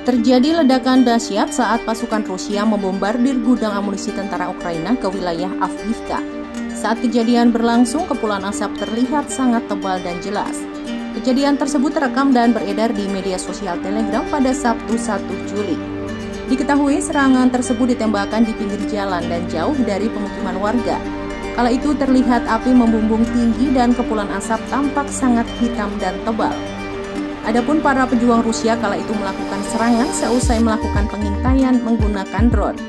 Terjadi ledakan dahsyat saat pasukan Rusia membombardir gudang amunisi tentara Ukraina ke wilayah Avdiivka. Saat kejadian berlangsung, kepulan asap terlihat sangat tebal dan jelas. Kejadian tersebut terekam dan beredar di media sosial Telegram pada Sabtu 1 Juli. Diketahui serangan tersebut ditembakkan di pinggir jalan dan jauh dari pemukiman warga. Kala itu terlihat api membumbung tinggi dan kepulan asap tampak sangat hitam dan tebal. Adapun para pejuang Rusia kala itu melakukan serangan seusai melakukan pengintaian menggunakan drone.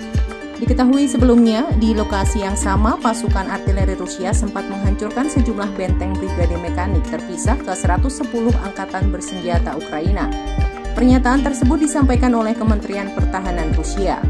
Diketahui sebelumnya, di lokasi yang sama pasukan artileri Rusia sempat menghancurkan sejumlah benteng brigade mekanik terpisah ke 110 angkatan bersenjata Ukraina. Pernyataan tersebut disampaikan oleh Kementerian Pertahanan Rusia.